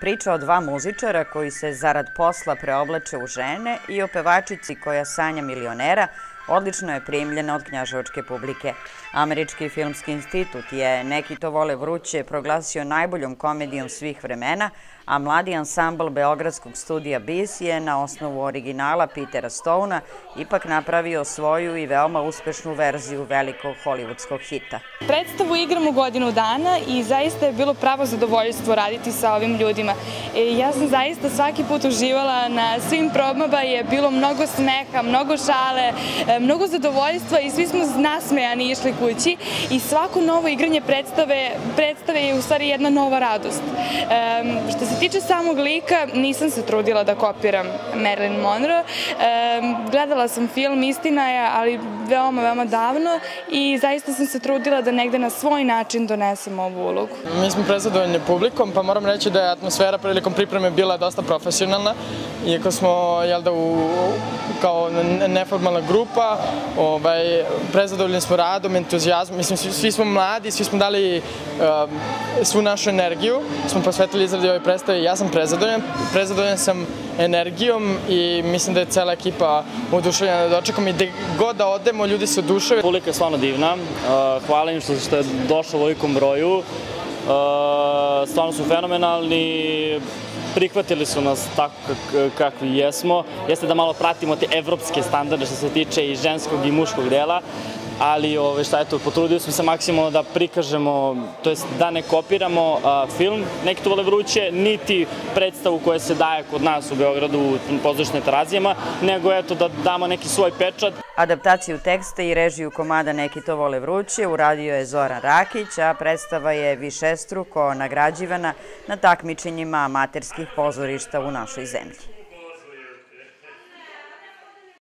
Priča o dva muzičara koji se zarad posla preoblače u žene i o pevačici koja sanja milionera odlično je primljena od knjaževačke publike. Američki filmski institut je Neki to vole vruće proglasio najboljom komedijom svih vremena, a mladi ansambl Beogradskog studija BIS je na osnovu originala Petera Stona ipak napravio svoju i veoma uspešnu verziju velikog hollywoodskog hita. Predstavu igramo godinu dana i zaista je bilo pravo zadovoljstvo raditi sa ovim ljudima. E, ja sam zaista svaki put uživala na svim probama, je bilo mnogo smeha, mnogo šale, e, mnogo zadovoljstva i svi smo nasmejani išli kući i svako novo igranje predstave, predstave je u stvari jedna nova radost. E, što se tiče samog lika, nisam se trudila da kopiram Marilyn Monroe. gledala sam film, istina je, ali veoma, veoma davno i zaista sam se trudila da negde na svoj način donesem ovu ulogu. Mi smo prezadovoljni publikom, pa moram reći da je atmosfera prilikom pripreme bila dosta profesionalna, iako smo, jel da, u, kao neformalna grupa, ovaj, prezadovoljni smo radom, entuzijazmom, mislim, svi, smo mladi, svi smo dali svu našu energiju, smo posvetili izradi ove predstave, ja sam prezadovoljan, prezadovoljan sam energijom i mislim da je cela ekipa oduševljena. Dočekam i gde god da odemo, ljudi se oduševe. Publika je stvarno divna, uh, hvala im što, što je došlo u ovolikom broju, uh, stvarno su fenomenalni, prihvatili su nas tako kakvi jesmo. Jeste da malo pratimo te evropske standarde što se tiče i ženskog i muškog dela, ali ove, šta je to, potrudio smo se maksimalno da prikažemo, to jest da ne kopiramo a, film to vole vruće, niti predstavu koja se daje kod nas u Beogradu u pozorišnim terazijama, nego eto da damo neki svoj pečat. Adaptaciju teksta i režiju komada Neki to vole vruće uradio je Zoran Rakić, a predstava je višestruko nagrađivana na takmičenjima amaterskih pozorišta u našoj zemlji.